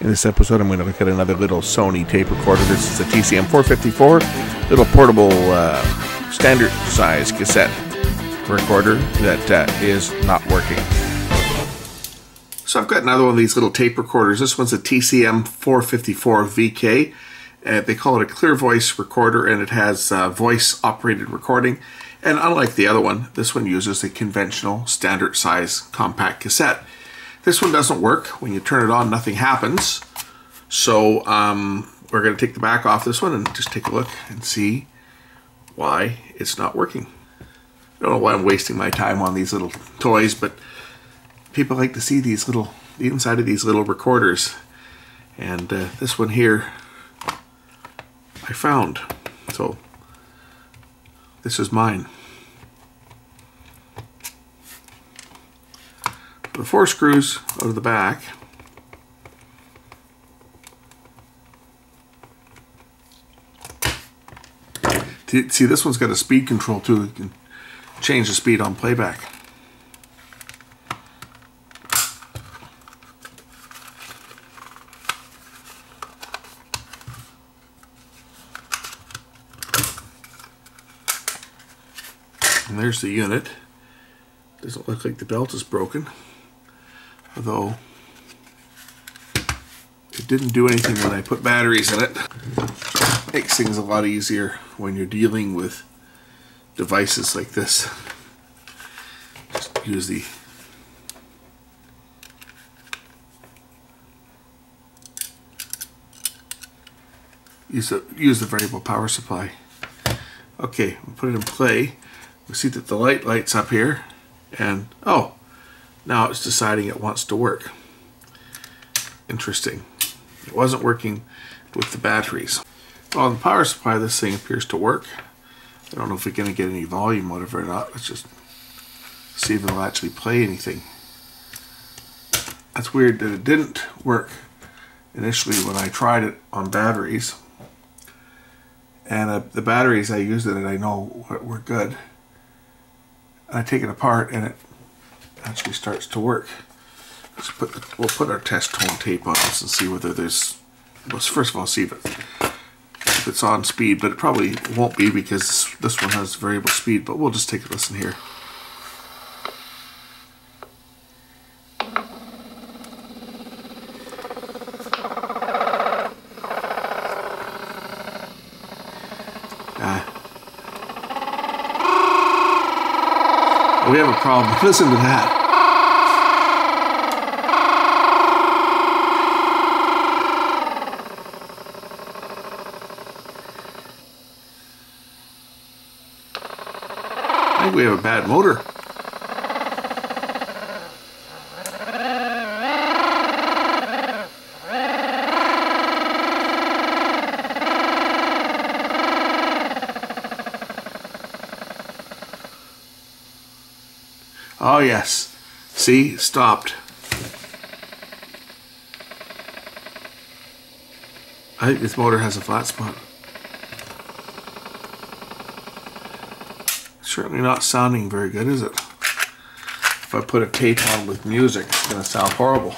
In this episode, I'm going to look at another little Sony tape recorder. This is a TCM 454, little portable uh, standard size cassette recorder that uh, is not working. So I've got another one of these little tape recorders. This one's a TCM 454 VK. Uh, they call it a clear voice recorder and it has uh, voice operated recording. And unlike the other one, this one uses a conventional standard size compact cassette. This one doesn't work. When you turn it on, nothing happens. So um, we're going to take the back off this one and just take a look and see why it's not working. I don't know why I'm wasting my time on these little toys, but people like to see these little, the inside of these little recorders. And uh, this one here, I found. So this is mine. The four screws out of the back. See, this one's got a speed control too. You can change the speed on playback. And there's the unit. Doesn't look like the belt is broken although it didn't do anything when I put batteries in it. Makes things a lot easier when you're dealing with devices like this. Just use the use the use the variable power supply. Okay, we'll put it in play. We see that the light lights up here, and oh, now it's deciding it wants to work. Interesting. It wasn't working with the batteries. Well, the power supply, this thing appears to work. I don't know if we're going to get any volume out of it or not. Let's just see if it'll actually play anything. That's weird that it didn't work initially when I tried it on batteries. And uh, the batteries I used in it, I know were good. I take it apart and it actually starts to work. Let's put the, we'll put our test tone tape on this and see whether there's. Let's first of all see if it if it's on speed, but it probably won't be because this one has variable speed. But we'll just take a listen here. We have a problem. Listen to that. I think we have a bad motor. Oh yes. See, stopped. I think this motor has a flat spot. Certainly not sounding very good, is it? If I put a tape on with music, it's going to sound horrible.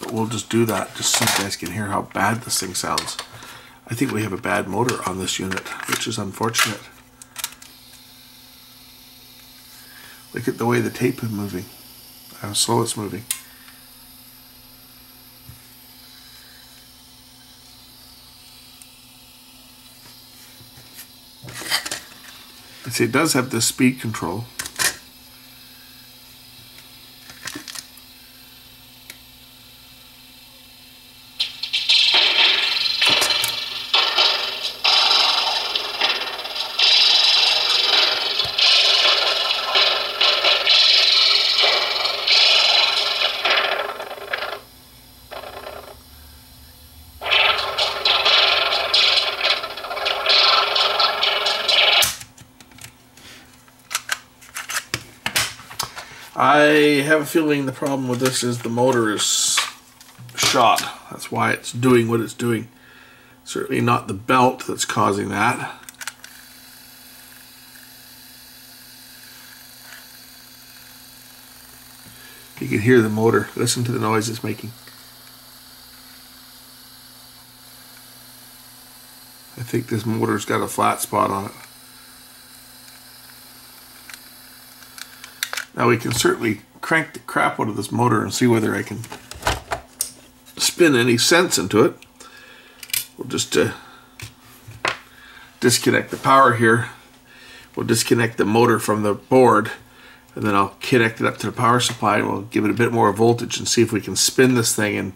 But we'll just do that just so you guys can hear how bad this thing sounds. I think we have a bad motor on this unit, which is unfortunate. Look at the way the tape is moving, how slow it's moving. See, it does have the speed control. I have a feeling the problem with this is the motor is shot. That's why it's doing what it's doing. Certainly not the belt that's causing that. You can hear the motor. Listen to the noise it's making. I think this motor's got a flat spot on it. Now we can certainly crank the crap out of this motor and see whether I can spin any sense into it. We'll just uh, disconnect the power here. We'll disconnect the motor from the board and then I'll connect it up to the power supply and we'll give it a bit more voltage and see if we can spin this thing and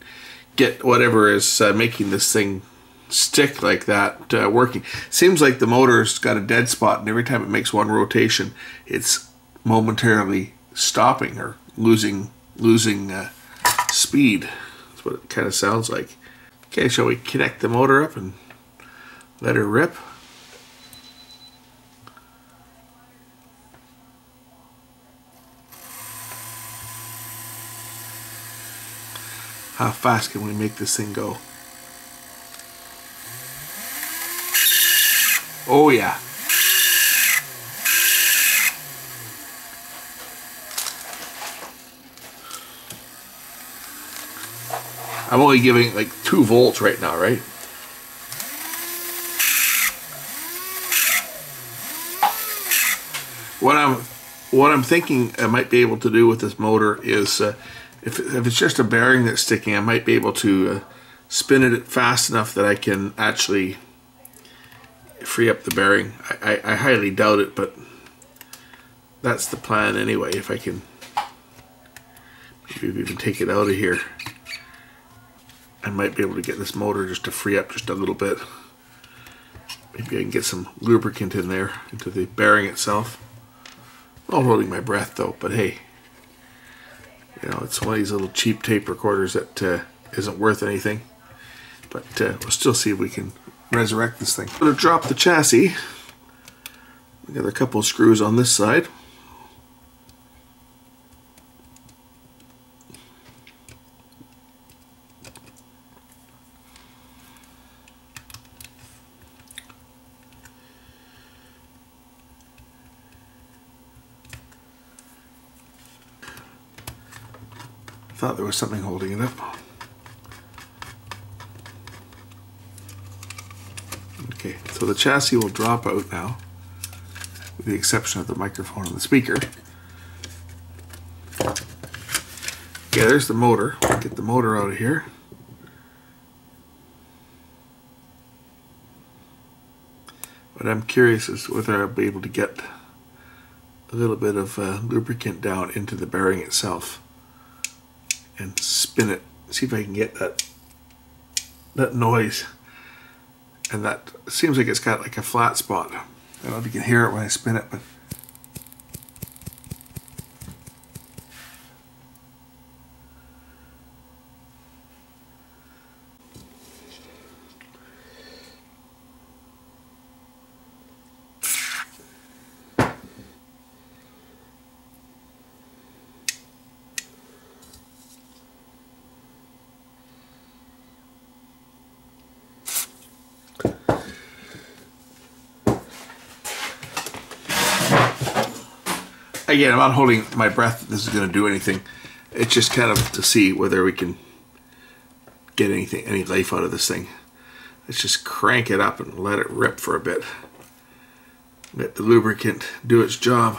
get whatever is uh, making this thing stick like that uh, working. Seems like the motor's got a dead spot and every time it makes one rotation it's momentarily stopping or losing losing uh, speed. That's what it kind of sounds like. Okay, shall we connect the motor up and let her rip? How fast can we make this thing go? Oh yeah. I'm only giving like two volts right now, right? What I'm what I'm thinking I might be able to do with this motor is uh, if, if it's just a bearing that's sticking, I might be able to uh, spin it fast enough that I can actually free up the bearing. I, I, I highly doubt it, but that's the plan anyway. If I can maybe even take it out of here, I might be able to get this motor just to free up just a little bit. Maybe I can get some lubricant in there into the bearing itself. I'm holding my breath though, but hey, you know, it's one of these little cheap tape recorders that uh, not worth anything. But uh, we'll still see if we can resurrect this thing. I'm going to drop the chassis. We got a couple of screws on this side. Was something holding it up. Okay, so the chassis will drop out now, with the exception of the microphone and the speaker. Okay, there's the motor. Get the motor out of here. But I'm curious to whether I'll be able to get a little bit of uh, lubricant down into the bearing itself and spin it. See if I can get that that noise. And that seems like it's got like a flat spot. I don't know if you can hear it when I spin it, but again, I'm not holding my breath this is going to do anything. It's just kind of to see whether we can get anything, any life out of this thing. Let's just crank it up and let it rip for a bit. Let the lubricant do its job.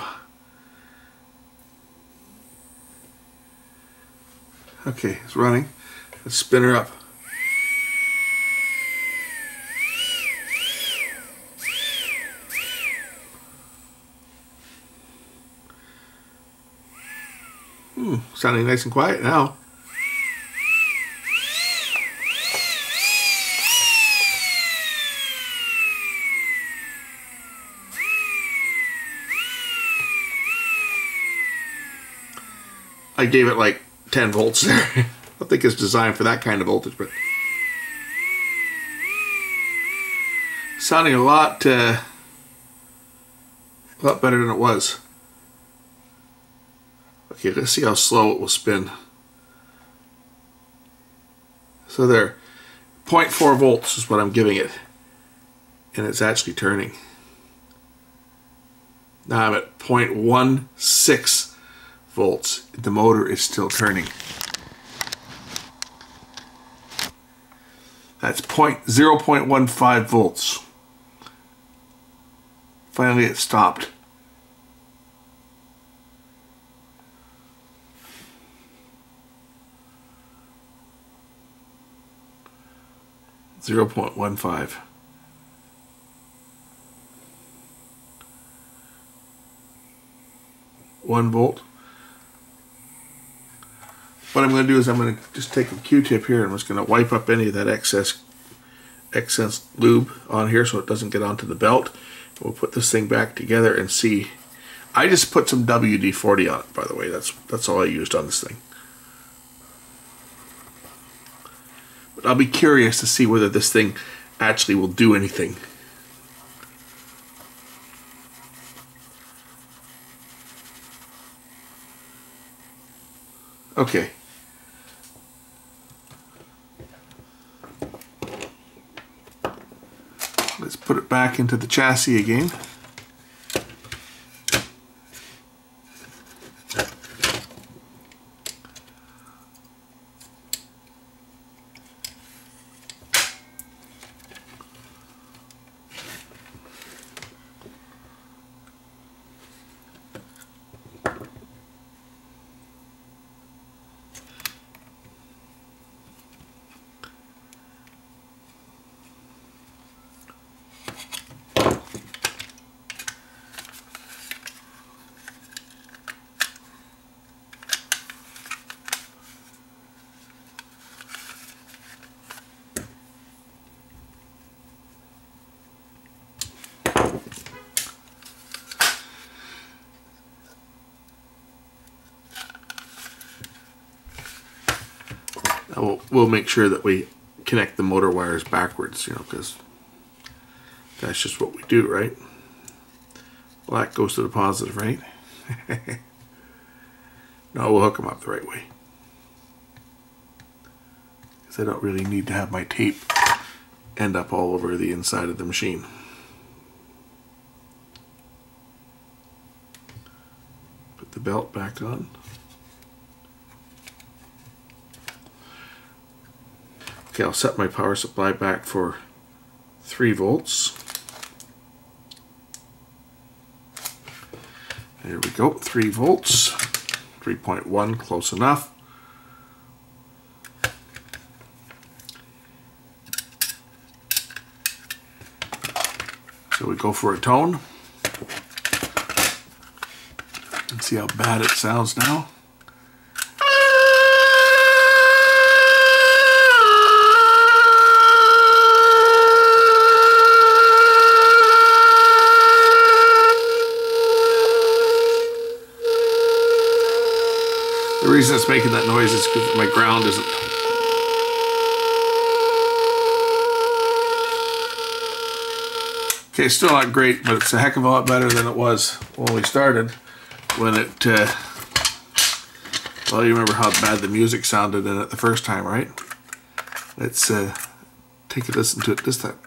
Okay, it's running. Let's spin her up. Hmm, sounding nice and quiet now. I gave it like 10 volts there. I don't think it's designed for that kind of voltage, but sounding a lot, uh, a lot better than it was. Okay, let's see how slow it will spin. So there, 0.4 volts is what I'm giving it. And it's actually turning. Now I'm at 0.16 volts. The motor is still turning. That's 0.0.15 volts. finally it stopped. Zero point one five. One volt. What I'm going to do is I'm going to just take a Q-tip here and I'm just going to wipe up any of that excess excess lube on here so it doesn't get onto the belt. We'll put this thing back together and see. I just put some WD-40 on it, by the way. That's that's all I used on this thing. I'll be curious to see whether this thing actually will do anything. Okay. Let's put it back into the chassis again. We'll, we'll make sure that we connect the motor wires backwards, you know, because that's just what we do, right? Black goes to the positive, right? no, we'll hook them up the right way. Because I don't really need to have my tape end up all over the inside of the machine. Put the belt back on. Okay, I'll set my power supply back for 3 volts. There we go, 3 volts, 3.1, close enough. So we go for a tone. And see how bad it sounds now. Reason it's making that noise is because my ground isn't. Okay, still not great, but it's a heck of a lot better than it was when we started. When it, uh, well, you remember how bad the music sounded in it the first time, right? Let's uh, take a listen to it this time.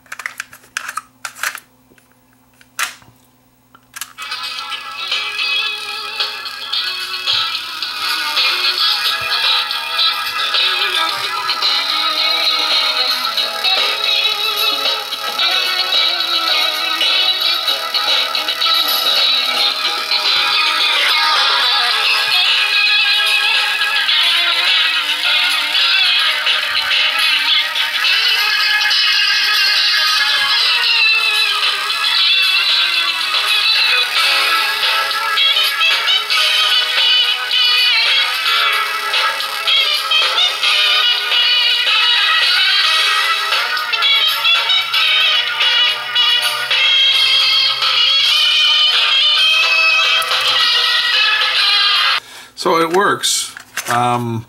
Um,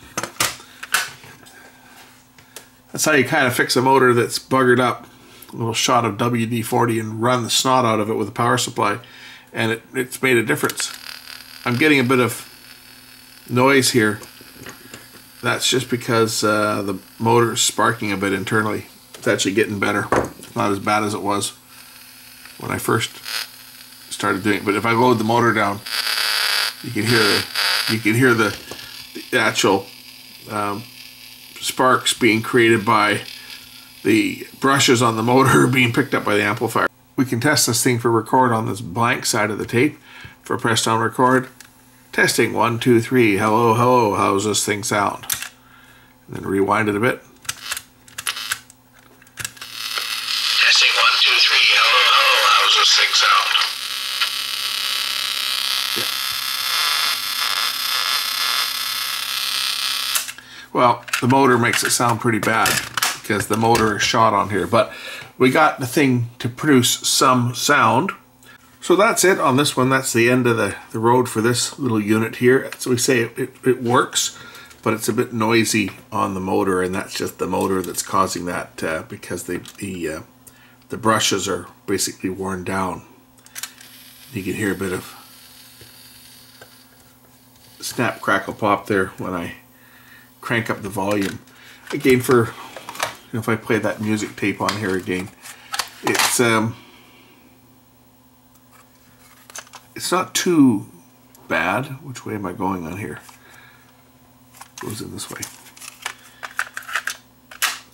that's how you kind of fix a motor that's buggered up. A little shot of WD-40 and run the snot out of it with a power supply. And it, it's made a difference. I'm getting a bit of noise here. That's just because uh, the motor is sparking a bit internally. It's actually getting better. It's not as bad as it was when I first started doing it. But if I load the motor down, you can hear the you can hear the, actual um, sparks being created by the brushes on the motor being picked up by the amplifier. we can test this thing for record on this blank side of the tape for press on record. Testing one, two, three. Hello, hello. How's this thing sound? And then rewind it a bit. Testing one, two, three. Hello, hello. How's this thing sound? Well, the motor makes it sound pretty bad because the motor is shot on here, but we got the thing to produce some sound. So that's it on this one. That's the end of the, the road for this little unit here. So we say it, it, it works, but it's a bit noisy on the motor, and that's just the motor that's causing that uh, because the the uh, the brushes are basically worn down. You can hear a bit of snap, crackle, pop there when I crank up the volume. Again, for you know, if I play that music tape on here again, it's um, it's not too bad. Which way am I going on here? Goes in this way.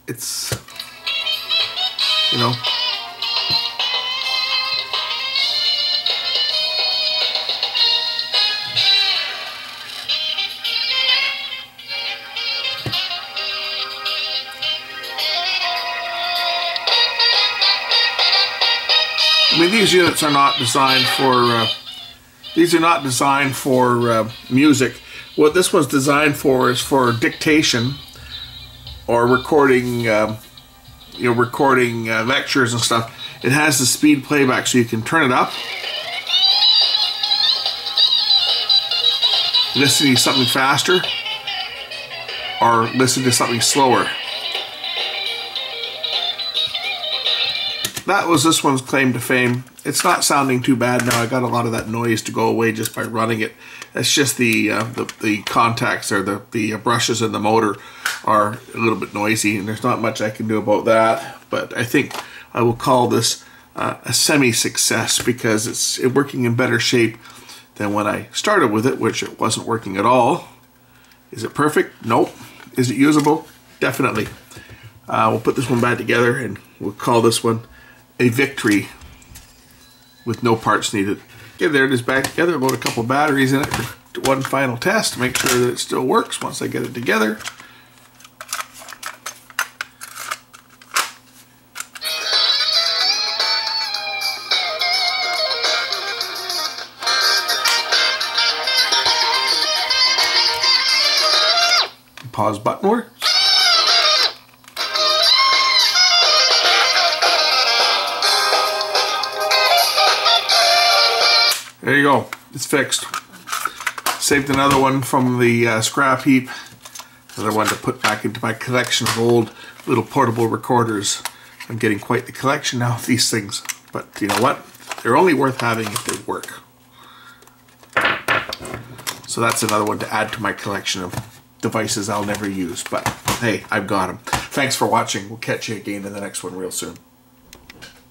It's you know. Mean, these units are not designed for. Uh, these are not designed for uh, music. What this was designed for is for dictation or recording. Um, you know, recording uh, lectures and stuff. It has the speed playback, so you can turn it up. Listen to something faster, or listen to something slower. That was this one's claim to fame. It's not sounding too bad now. I got a lot of that noise to go away just by running it. It's just the uh, the, the contacts or the the brushes in the motor are a little bit noisy, and there's not much I can do about that. But I think I will call this uh, a semi-success because it's working in better shape than when I started with it, which it wasn't working at all. Is it perfect? Nope. Is it usable? Definitely. Uh, we'll put this one back together and we'll call this one a victory with no parts needed. Okay, there it is back together. Load a couple batteries in it for one final test to make sure that it still works once I get it together. Pause button works. There you go. It's fixed. Saved another one from the uh, scrap heap. Another one to put back into my collection of old little portable recorders. I'm getting quite the collection now of these things. But you know what? They're only worth having if they work. So that's another one to add to my collection of devices I'll never use. But hey, I've got them. Thanks for watching. We'll catch you again in the next one real soon.